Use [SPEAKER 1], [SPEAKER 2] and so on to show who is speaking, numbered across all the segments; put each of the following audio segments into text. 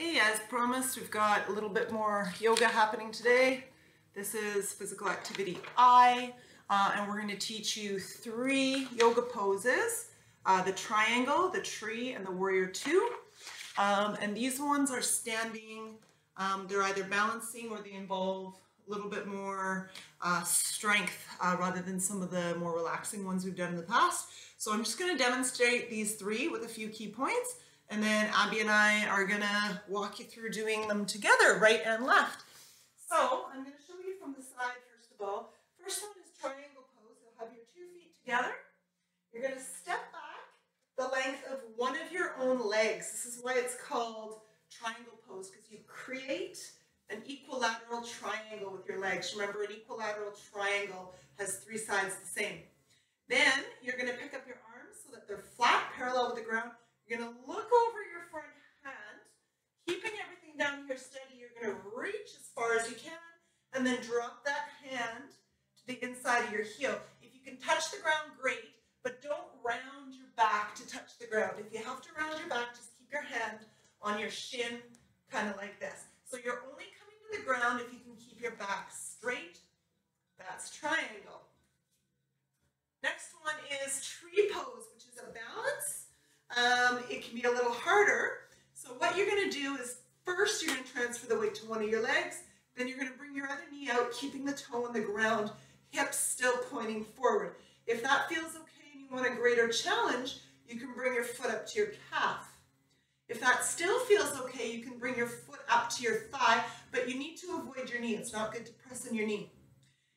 [SPEAKER 1] Hey, as promised, we've got a little bit more yoga happening today. This is physical activity I, uh, and we're going to teach you three yoga poses, uh, the triangle, the tree, and the warrior two. Um, and these ones are standing, um, they're either balancing or they involve a little bit more uh, strength uh, rather than some of the more relaxing ones we've done in the past. So I'm just going to demonstrate these three with a few key points. And then Abby and I are gonna walk you through doing them together, right and left. So I'm gonna show you from the side first of all. First one is triangle pose. You'll have your two feet together. You're gonna step back the length of one of your own legs. This is why it's called triangle pose, because you create an equilateral triangle with your legs. Remember, an equilateral triangle has three sides the same. Then you're gonna pick up your arms so that they're flat, parallel with the ground. You're going to look over your front hand, keeping everything down here steady. You're going to reach as far as you can and then drop that hand to the inside of your heel. If you can touch the ground, great, but don't round your back to touch the ground. If you have to round your back, just keep your hand on your shin, kind of like this. So you're only coming to the ground if you can keep your back straight. That's triangle. Next one is tree pose, which is a balance um, it can be a little harder. So what you're going to do is first you're going to transfer the weight to one of your legs, then you're going to bring your other knee out, keeping the toe on the ground, hips still pointing forward. If that feels okay and you want a greater challenge, you can bring your foot up to your calf. If that still feels okay, you can bring your foot up to your thigh, but you need to avoid your knee. It's not good to press on your knee.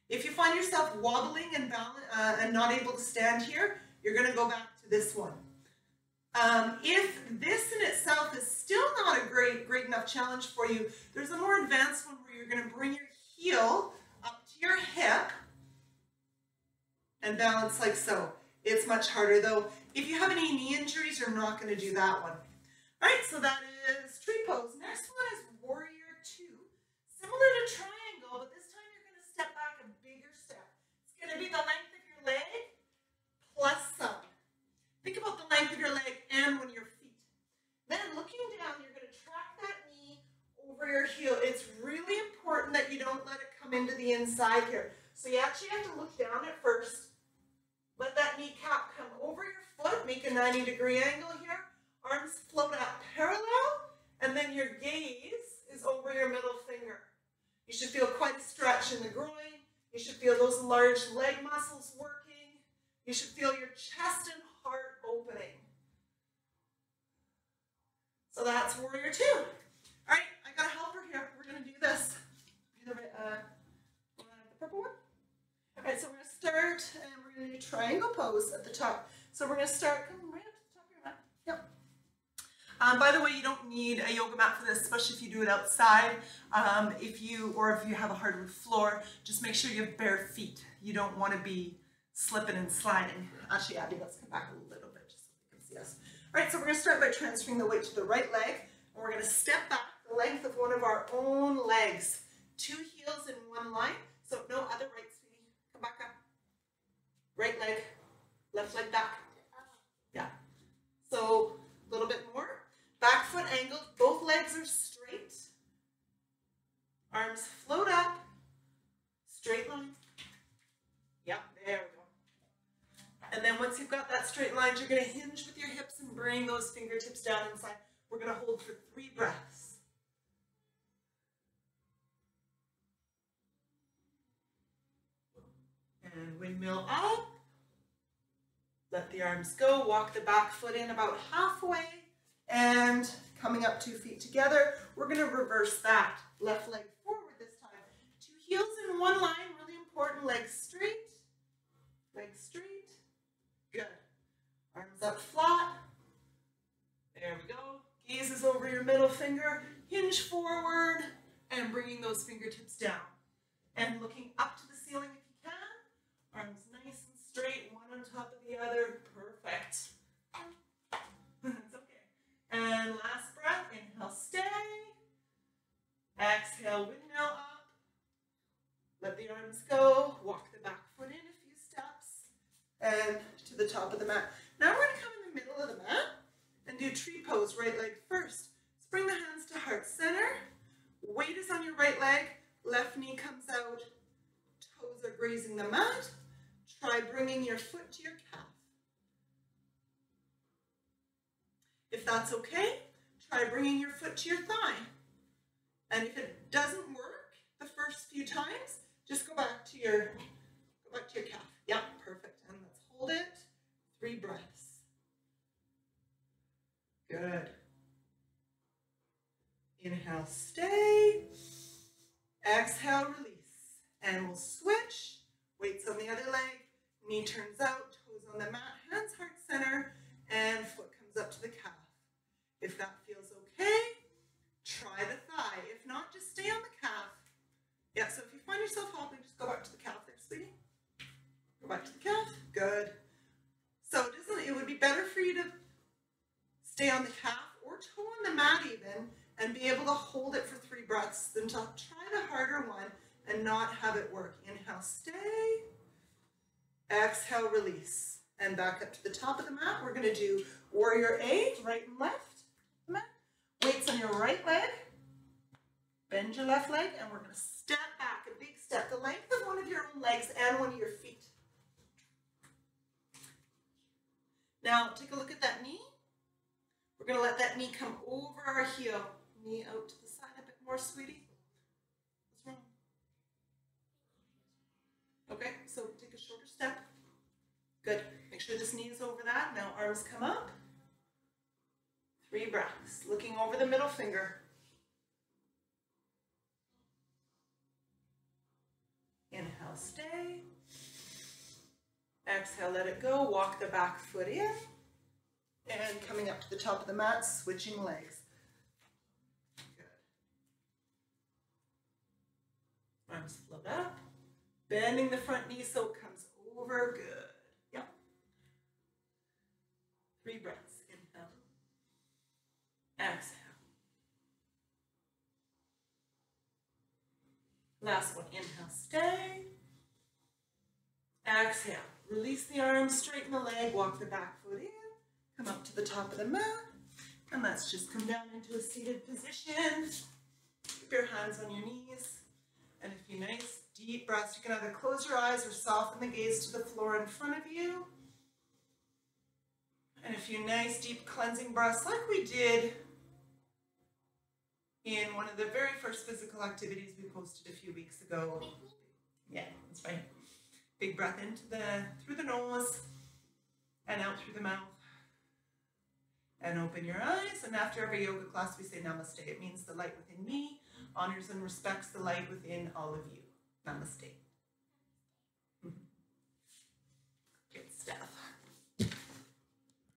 [SPEAKER 1] If you find yourself wobbling and, uh, and not able to stand here, you're going to go back to this one. Um, if this in itself is still not a great, great enough challenge for you, there's a more advanced one where you're going to bring your heel up to your hip and balance like so. It's much harder though. If you have any knee injuries, you're not going to do that one. All right, so that is tree pose. Next one is warrior two. Similar to triangle, but this time you're going to step back a bigger step. It's going to be the length of your leg plus some. Think about the length of your leg and one of your feet. Then looking down, you're going to track that knee over your heel. It's really important that you don't let it come into the inside here. So you actually have to look down at first. Let that kneecap come over your foot. Make a 90 degree angle here. Arms float out parallel. And then your gaze is over your middle finger. You should feel quite a stretch in the groin. You should feel those large leg muscles working. You should feel your chest and heart opening. So that's warrior two. All right, I got a this. Uh, the purple one? Right, so we're going to start and we're going to do triangle pose at the top. So we're going to start, right up to the top of your mat. Yep. Um, by the way, you don't need a yoga mat for this, especially if you do it outside. Um, if you, or if you have a hardwood floor, just make sure you have bare feet. You don't want to be slipping and sliding. Actually, Abby, let's come back a little bit just so you can see us. All right, so we're going to start by transferring the weight to the right leg, and we're going to step back the length of one of our own legs. Two heels in one line, so no other right, sweetie. Come back up. Right leg, left leg back. Yeah. So a little bit more. Back foot angled, both legs are straight. Arms float up, straight line. Yep, there we go. And then once you've got that straight line, you're going to hinge with your hips and bring those fingertips down inside. We're going to hold for three breaths. And windmill up. Let the arms go. Walk the back foot in about halfway. And coming up two feet together, we're going to reverse that. Left leg forward this time. Two heels in one line, really important. Legs straight, legs straight. Good. Arms up flat. There we go. Gaze is over your middle finger. Hinge forward and bringing those fingertips down. And looking up to the ceiling if you can. Arms nice and straight, one on top of the other. Perfect. That's okay. And last breath, inhale, stay. Exhale, windmill up. Let the arms go. Walk the back foot in a few steps. And to the top of the mat. Now we're going to come in the middle of the mat and do tree pose, right leg first. Let's bring the hands to heart. Center. Weight is on your right leg, left knee comes out, toes are grazing the mat. Try bringing your foot to your calf. If that's okay, try bringing your foot to your thigh. And if it doesn't work the first few times, just go back to your go back to your calf. Yeah, perfect. And let's hold it. Three breaths. Good. Inhale, stay. Exhale, release. And we'll switch. Weights on the other leg. Knee turns out, toes on the mat, hands heart center, and foot comes up to the calf. If that feels okay, try the thigh. If not, just stay on the calf. Yeah, so if you find yourself hobbling, just go back to the calf there, sweetie. Go back to the calf. Good. So it doesn't it would be better for you to stay on the calf or toe on the mat even and be able to hold it for three breaths than to try the harder one and not have it work. Inhale, stay. Exhale, release. And back up to the top of the mat. We're going to do warrior A, right and left. Mat. Weights on your right leg. Bend your left leg, and we're going to step back, a big step, the length of one of your own legs and one of your feet. Now, take a look at that knee. We're going to let that knee come over our heel. Knee out to the side a bit more, sweetie. What's wrong? Okay, so take a shorter step. Good. Make sure this knee is over that. Now arms come up. Three breaths. Looking over the middle finger. Inhale, stay. Exhale, let it go. Walk the back foot in. And coming up to the top of the mat, switching legs. Good. Arms float up. Bending the front knee so it comes over. Good. Yep. Three breaths. Inhale. Exhale. Last one. Inhale. Stay. Exhale. Release the arms, straighten the leg, walk the back foot in. Come up to the top of the mat. And let's just come down into a seated position. Keep your hands on your knees. And a few nice deep breaths. You can either close your eyes or soften the gaze to the floor in front of you. Few nice deep cleansing breaths like we did in one of the very first physical activities we posted a few weeks ago. Yeah, that's fine. Big breath into the through the nose and out through the mouth. And open your eyes. And after every yoga class, we say namaste. It means the light within me honors and respects the light within all of you. Namaste.